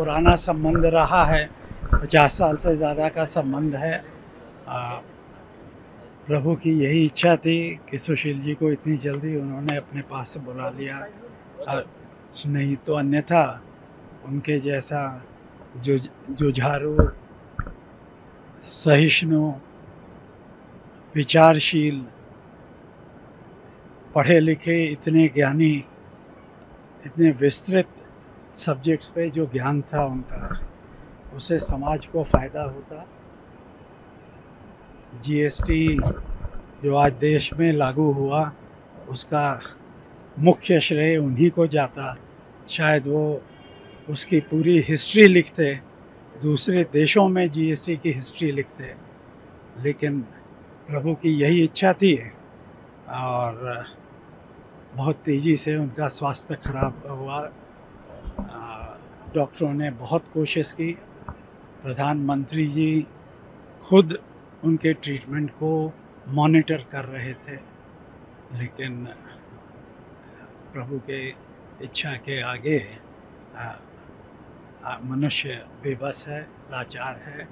पुराना संबंध रहा है पचास साल से ज़्यादा का संबंध है। आ, प्रभु की यही इच्छा थी कि सुशील जी को इतनी जल्दी उन्होंने अपने पास बुला लिया। आ, नहीं तो अन्यथा उनके जैसा जो जुझारू सहिष्णु विचारशील पढ़े लिखे इतने ज्ञानी इतने विस्तृत सब्जेक्ट्स पे जो ज्ञान था उनका उससे समाज को फ़ायदा होता। जीएसटी जो आज देश में लागू हुआ, उसका मुख्य श्रेय उन्हीं को जाता। शायद वो उसकी पूरी हिस्ट्री लिखते, दूसरे देशों में जीएसटी की हिस्ट्री लिखते। लेकिन प्रभु की यही इच्छा थी और बहुत तेज़ी से उनका स्वास्थ्य खराब हुआ। डॉक्टरों ने बहुत कोशिश की। प्रधानमंत्री जी खुद उनके ट्रीटमेंट को मॉनिटर कर रहे थे लेकिन प्रभु के इच्छा के आगे मनुष्य बेबस है लाचार है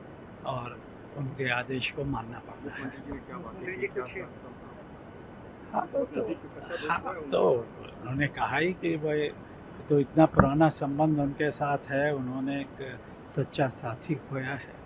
और उनके आदेश को मानना पड़ता है। हाँ? तो, हाँ? तो उन्होंने कहा ही कि भाई तो इतना पुराना संबंध उनके साथ है उन्होंने एक सच्चा साथी खोया है।